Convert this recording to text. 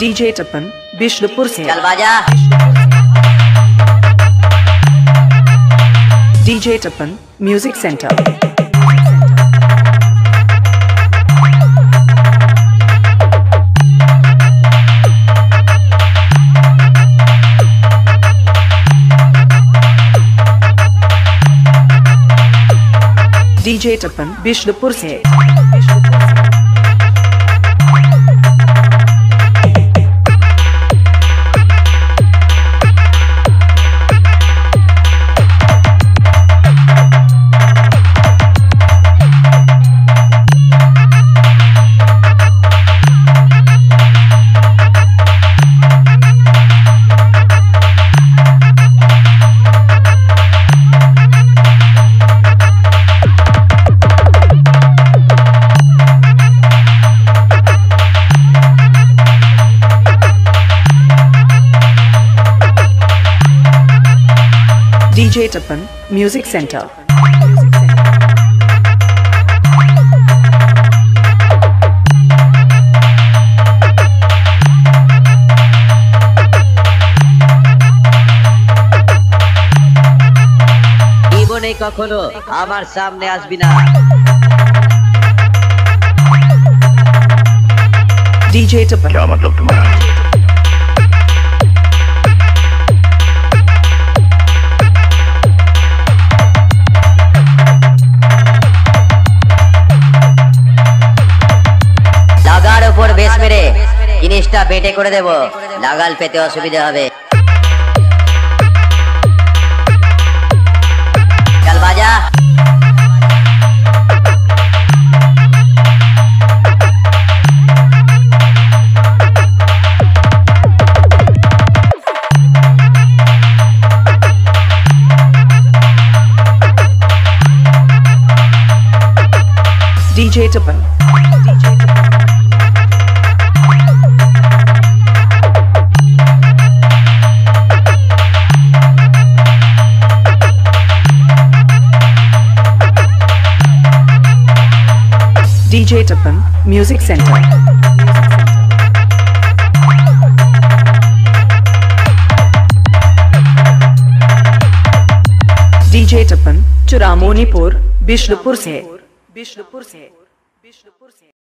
DJ Tapan Bishnupur से। चल बाजा। DJ Tapan music centre. DJ Tapan Bishnupur से। डीजे टपन म्यूजिक सेंटर জীবনে কখনো আমার সামনে আসবি না डीजे टपन क्या मतलब तुम्हारा পিসটা বেটে করে দেব। লাগাল পেতে অসুবিধা হবে। DJ Tippin. DJ Tapan music centre DJ Tapan Churamonipur Bishnupur से बिष्णुपुर से बिष्णुपुर से।